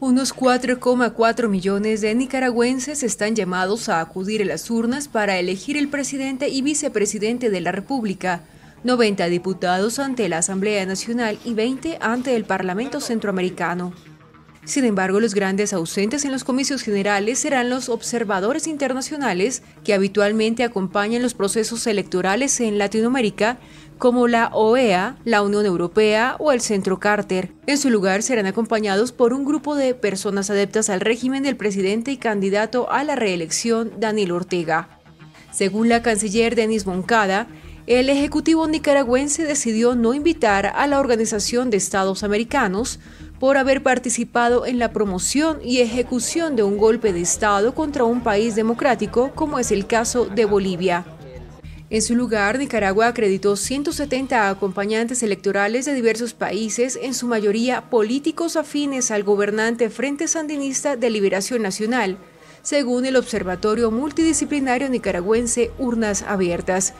Unos 4,4 millones de nicaragüenses están llamados a acudir a las urnas para elegir el presidente y vicepresidente de la República, 90 diputados ante la Asamblea Nacional y 20 ante el Parlamento Centroamericano. Sin embargo, los grandes ausentes en los comicios generales serán los observadores internacionales que habitualmente acompañan los procesos electorales en Latinoamérica como la OEA, la Unión Europea o el Centro Carter. En su lugar serán acompañados por un grupo de personas adeptas al régimen del presidente y candidato a la reelección Daniel Ortega. Según la canciller Denis Moncada, el Ejecutivo nicaragüense decidió no invitar a la Organización de Estados Americanos por haber participado en la promoción y ejecución de un golpe de Estado contra un país democrático como es el caso de Bolivia. En su lugar, Nicaragua acreditó 170 acompañantes electorales de diversos países, en su mayoría políticos afines al gobernante Frente Sandinista de Liberación Nacional, según el Observatorio Multidisciplinario Nicaragüense Urnas Abiertas.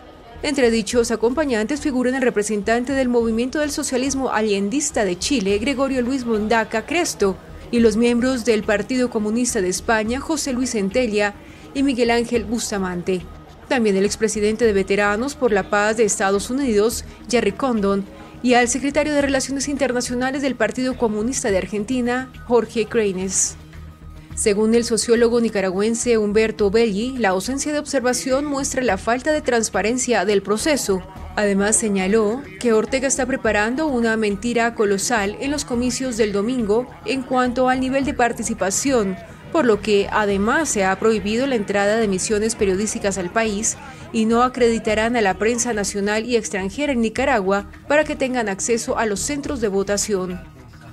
Entre dichos acompañantes figuran el representante del Movimiento del Socialismo Allendista de Chile, Gregorio Luis Mondaca Cresto, y los miembros del Partido Comunista de España, José Luis Centella y Miguel Ángel Bustamante. También el expresidente de Veteranos por la Paz de Estados Unidos, Jerry Condon, y al secretario de Relaciones Internacionales del Partido Comunista de Argentina, Jorge Cranes. Según el sociólogo nicaragüense Humberto Belli, la ausencia de observación muestra la falta de transparencia del proceso. Además señaló que Ortega está preparando una mentira colosal en los comicios del domingo en cuanto al nivel de participación, por lo que además se ha prohibido la entrada de misiones periodísticas al país y no acreditarán a la prensa nacional y extranjera en Nicaragua para que tengan acceso a los centros de votación.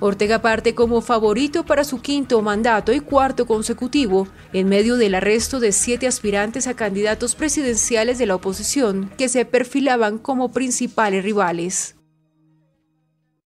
Ortega parte como favorito para su quinto mandato y cuarto consecutivo, en medio del arresto de siete aspirantes a candidatos presidenciales de la oposición que se perfilaban como principales rivales.